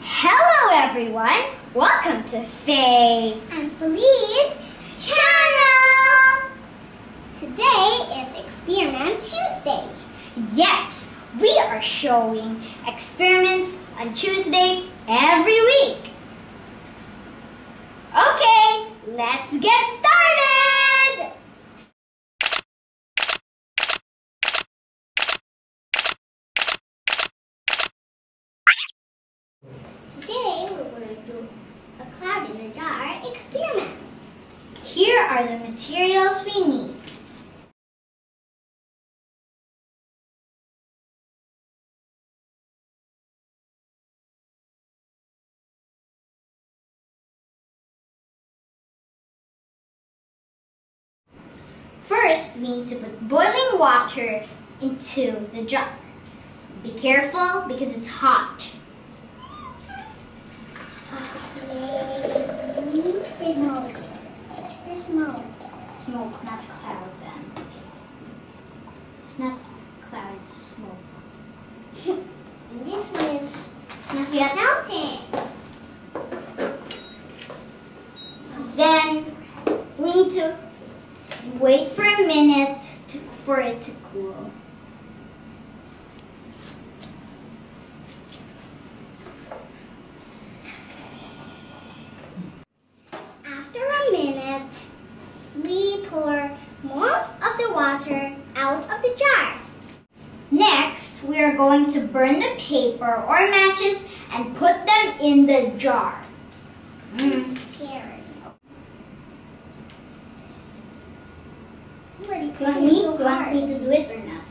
Hello everyone! Welcome to Faye and Feliz channel! Today is Experiment Tuesday. Yes, we are showing experiments on Tuesday every week. Okay, let's get started! Today we're going to do jar experiment. Here are the materials we need. First, we need to put boiling water into the jar. Be careful because it's hot. Very smoke. Very smoke. Smoke, not cloud then. It's not cloud, it's smoke. And this one is Yet. melting. Then we need to wait for a minute to, for it to cool. After a minute, we pour most of the water out of the jar. Next, we are going to burn the paper or matches and put them in the jar. I'm Mm. scared. I'm already You want me? so you want hard. me to do it or not?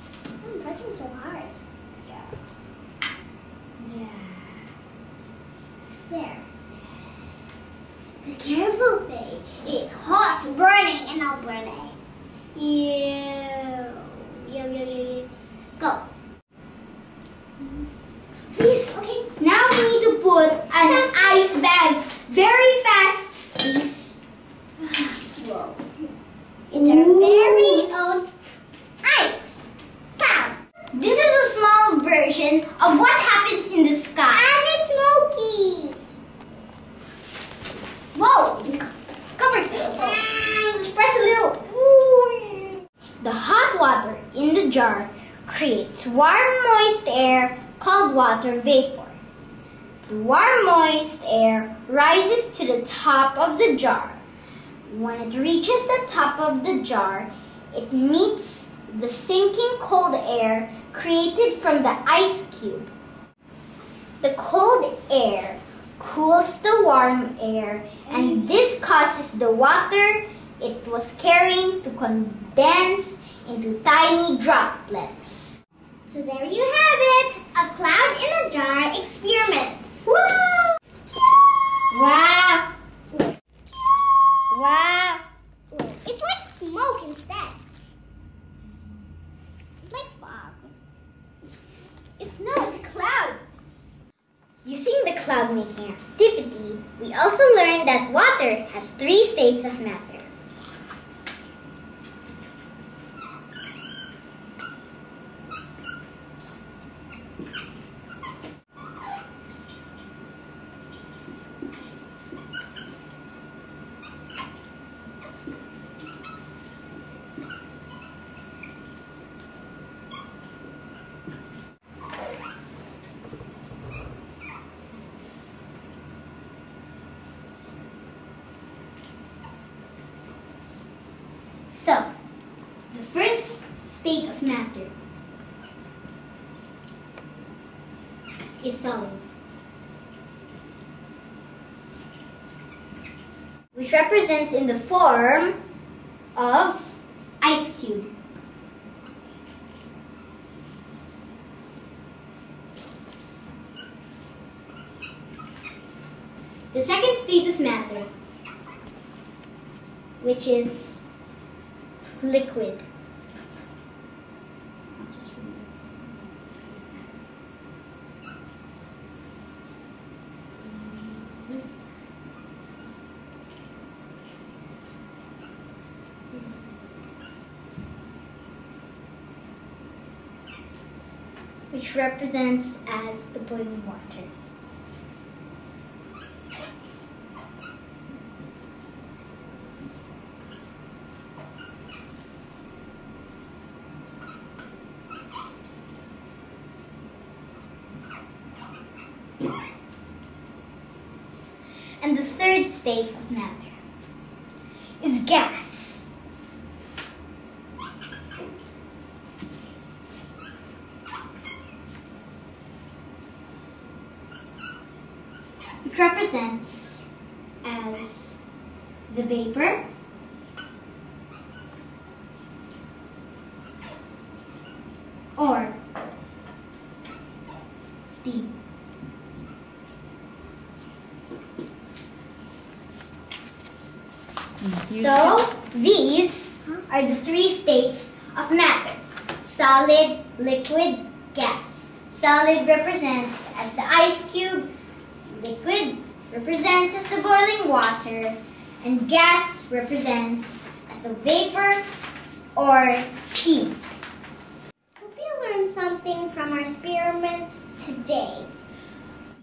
I'm pressing so hard. Yeah. Yeah. There. Be careful, Faye. It's hot, burning, and not burning. Ew. Yo, put an ice bag very fast. Please. Whoa. It's our Ooh. very own ice cloud. This is a small version of what happens in the sky. And it's smoky. Whoa! It's co- covered. Mm, Let's press a little. Ooh. The hot water in the jar creates warm, moist air called water vapor. The warm, moist air rises to the top of the jar. When it reaches the top of the jar, it meets the sinking cold air created from the ice cube. The cold air cools the warm air, and this causes the water it was carrying to condense into tiny droplets. So there you have it. A cloud in a jar experiment. Woo! Wow! Wow! It's like smoke instead. It's like fog. It's, it's no, it's a cloud. Using the cloud making activity, we also learned that water has three states of matter. So, the first state of matter is solid, which represents in the form of ice cube. The second state of matter, which is liquid. which represents as the boiling water. And the third state of matter is gas. Which represents as the vapor or steam. So these are the three states of matter solid, liquid, gas. Solid represents as the ice cube, liquid represents as the boiling water, and gas represents as the vapor or steam. Hope you learned something from our experiment today.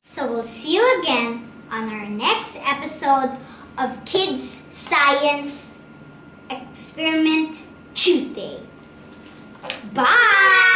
So we'll see you again on our next episode of Kids Science Experiment Tuesday. Bye!